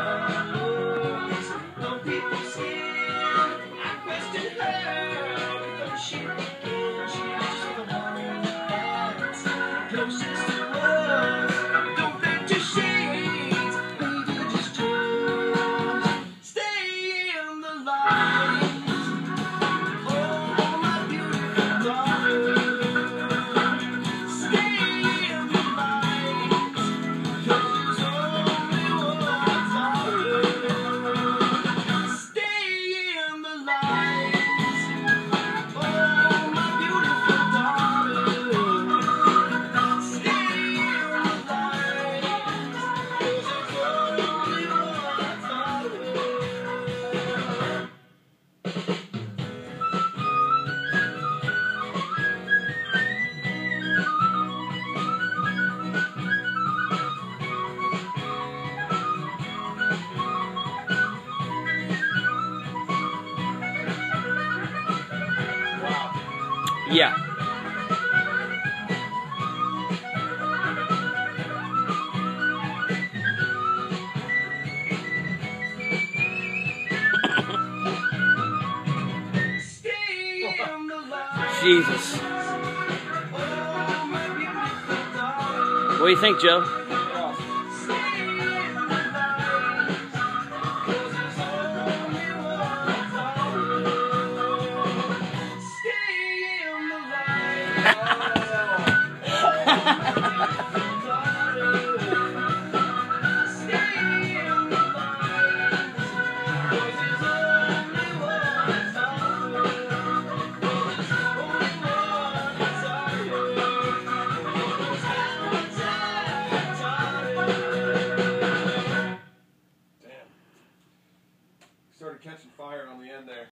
Música Yeah. Jesus. What do you think, Joe? started catching fire on the end there.